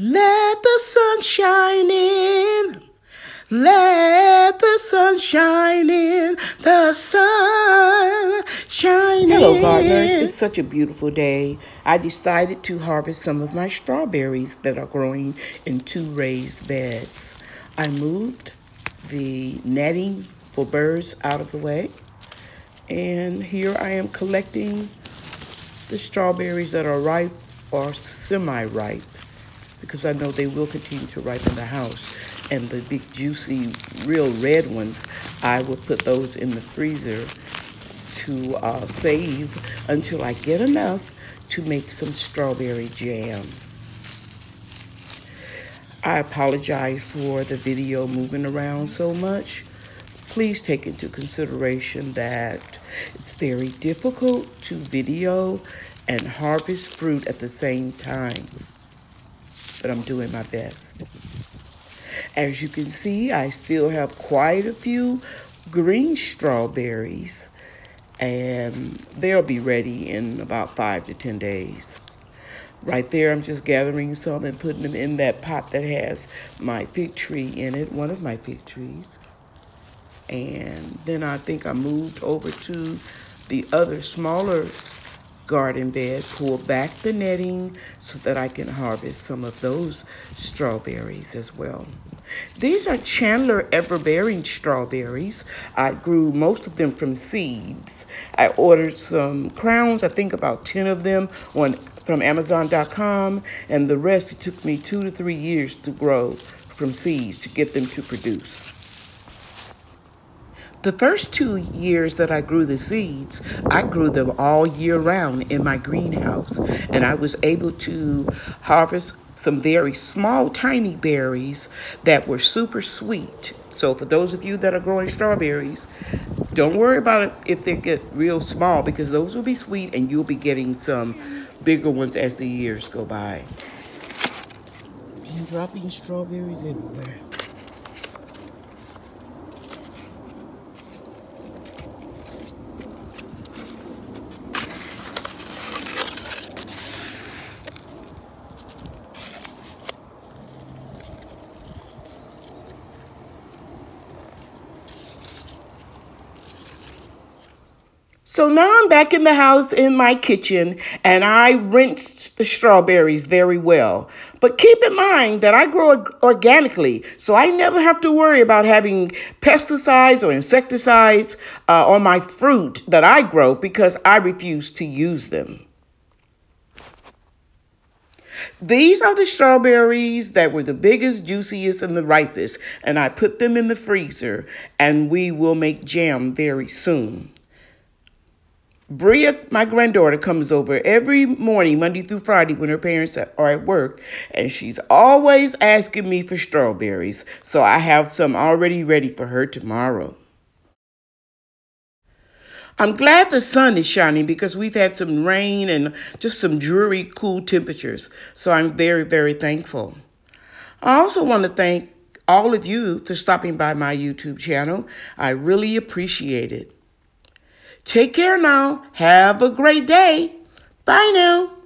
Let the sun shine in. Let the sun shine in. The sun shine Hello, gardeners. It's such a beautiful day. I decided to harvest some of my strawberries that are growing in two raised beds. I moved the netting for birds out of the way. And here I am collecting the strawberries that are ripe or semi-ripe because I know they will continue to ripen the house. And the big juicy, real red ones, I will put those in the freezer to uh, save until I get enough to make some strawberry jam. I apologize for the video moving around so much. Please take into consideration that it's very difficult to video and harvest fruit at the same time but I'm doing my best. As you can see, I still have quite a few green strawberries, and they'll be ready in about five to 10 days. Right there, I'm just gathering some and putting them in that pot that has my fig tree in it, one of my fig trees. And then I think I moved over to the other smaller garden bed, pull back the netting so that I can harvest some of those strawberries as well. These are Chandler Everbearing strawberries. I grew most of them from seeds. I ordered some crowns, I think about 10 of them on from Amazon.com, and the rest it took me two to three years to grow from seeds to get them to produce. The first two years that I grew the seeds, I grew them all year round in my greenhouse. And I was able to harvest some very small, tiny berries that were super sweet. So for those of you that are growing strawberries, don't worry about it if they get real small because those will be sweet and you'll be getting some bigger ones as the years go by. I'm dropping strawberries everywhere. So now I'm back in the house in my kitchen and I rinsed the strawberries very well. But keep in mind that I grow organically, so I never have to worry about having pesticides or insecticides uh, on my fruit that I grow because I refuse to use them. These are the strawberries that were the biggest, juiciest, and the ripest, and I put them in the freezer, and we will make jam very soon. Bria, my granddaughter, comes over every morning, Monday through Friday, when her parents are at work, and she's always asking me for strawberries. So I have some already ready for her tomorrow. I'm glad the sun is shining because we've had some rain and just some dreary, cool temperatures. So I'm very, very thankful. I also want to thank all of you for stopping by my YouTube channel. I really appreciate it. Take care now. Have a great day. Bye now.